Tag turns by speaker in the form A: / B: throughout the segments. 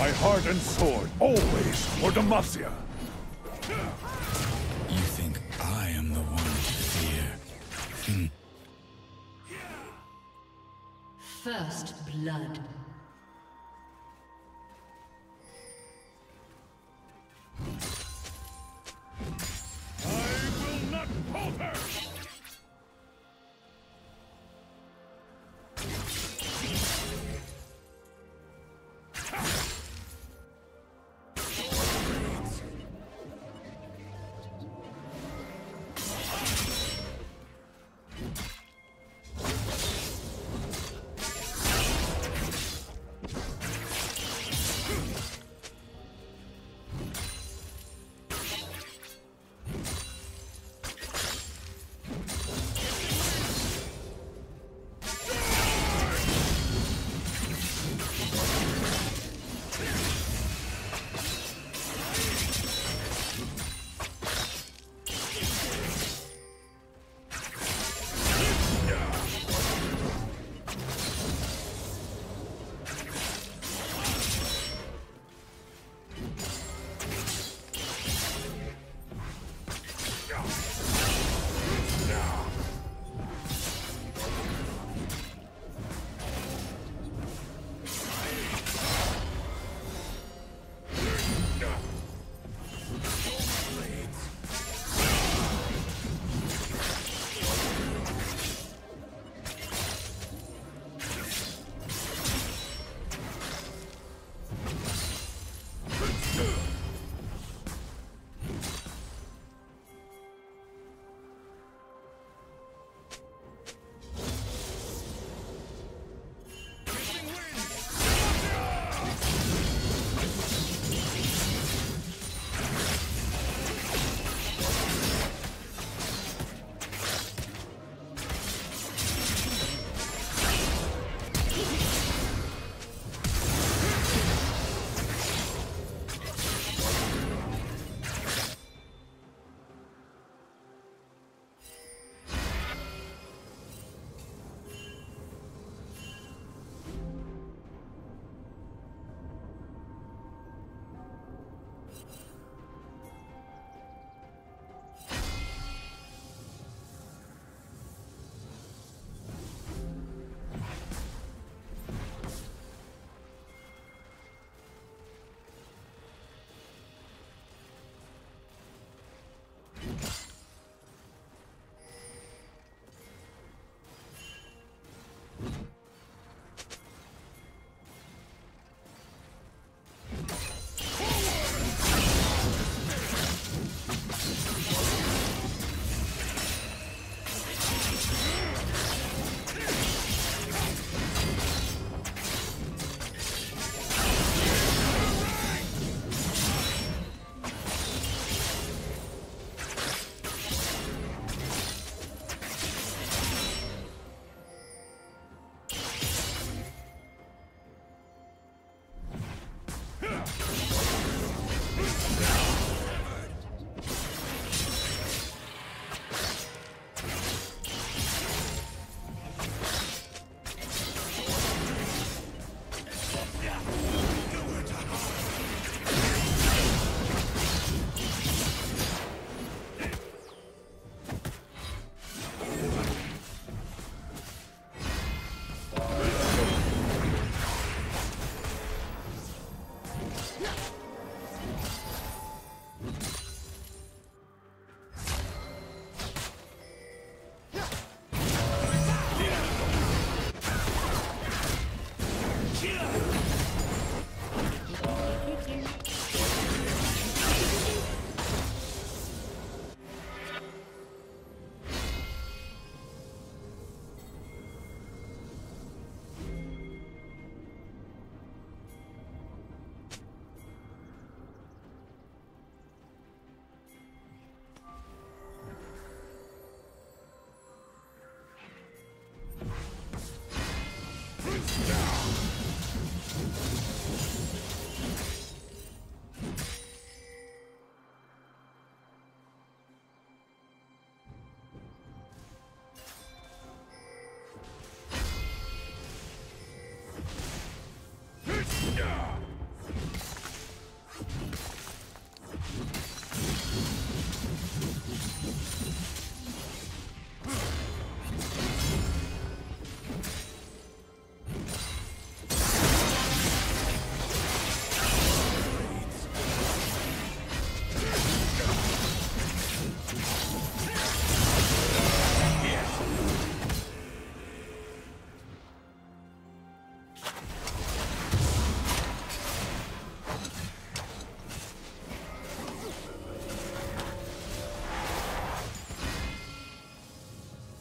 A: My heart and sword, always for Demacia.
B: You think I am the one to fear? Hmm.
C: First blood.
A: Strike down.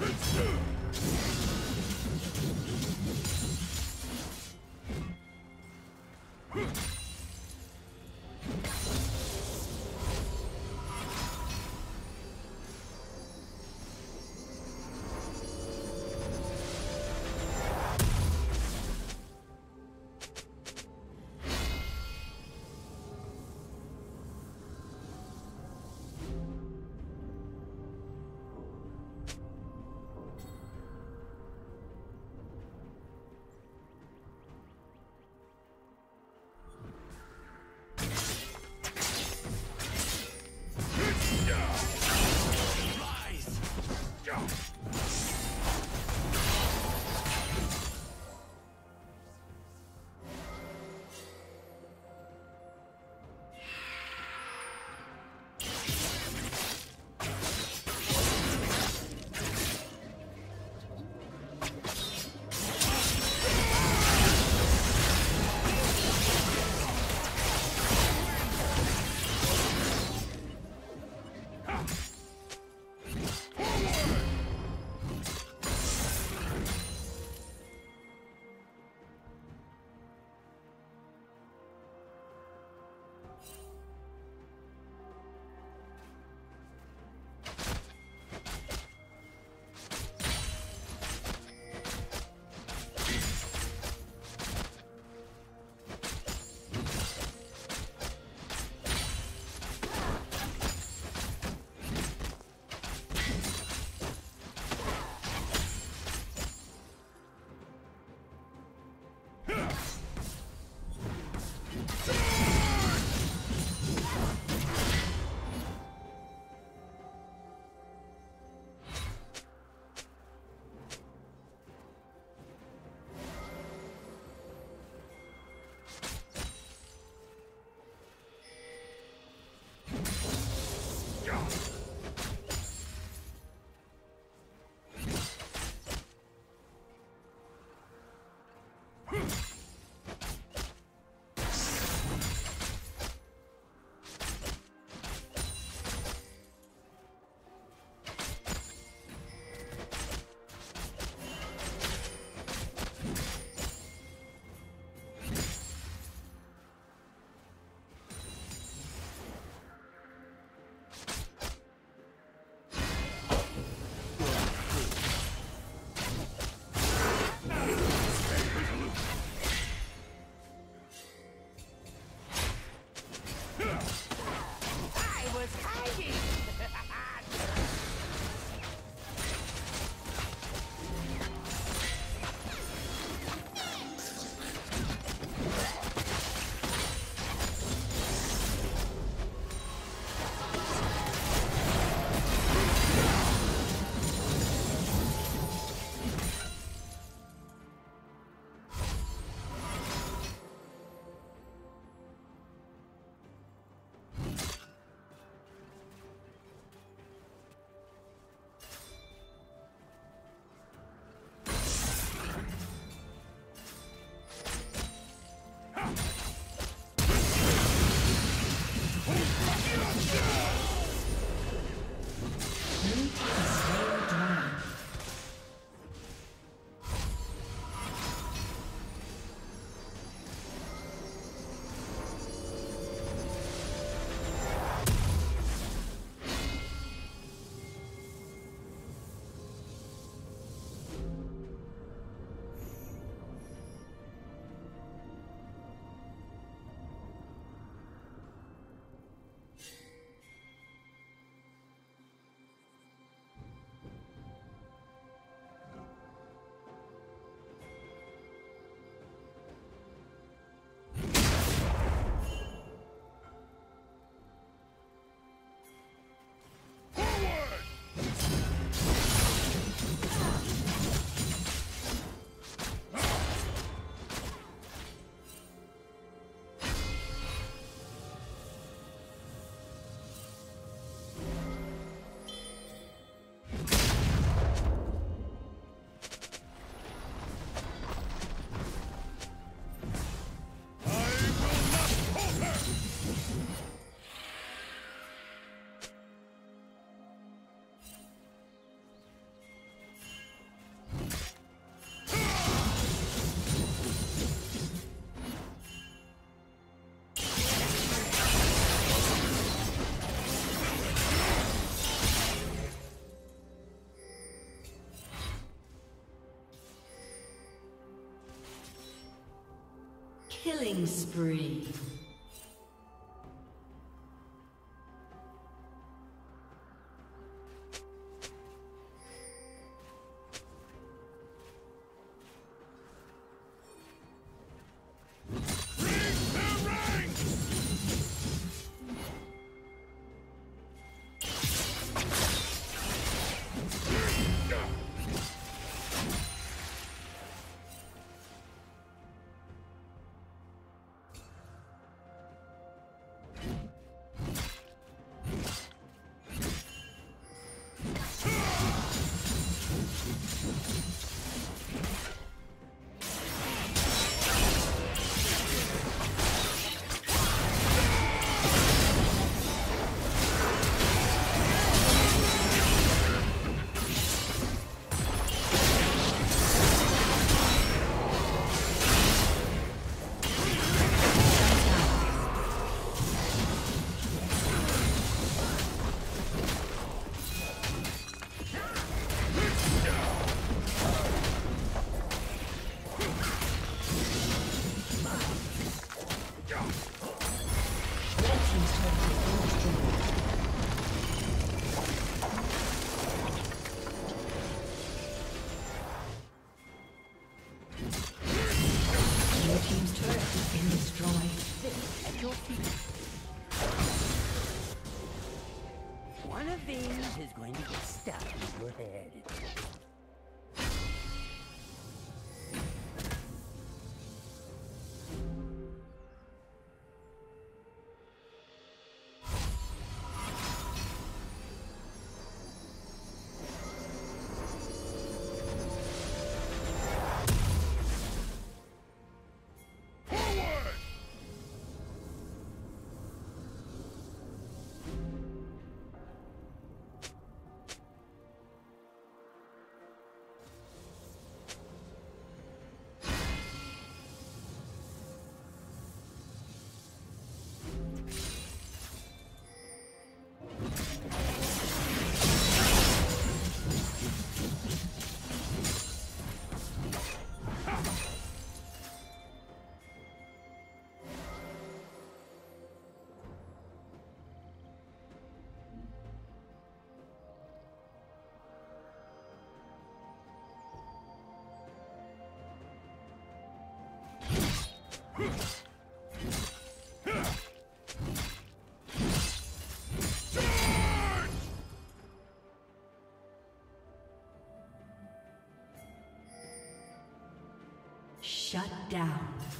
A: Let's do it!
C: Killing spree. Shut down.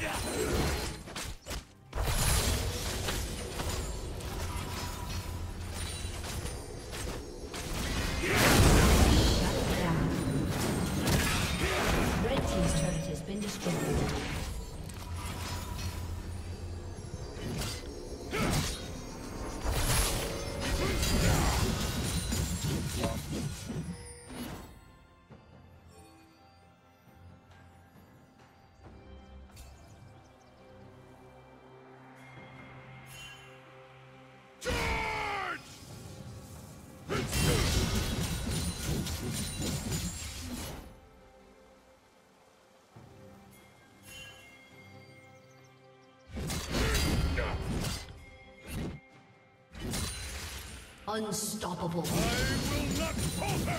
C: Yeah. Unstoppable. I will not falter!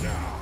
C: Now!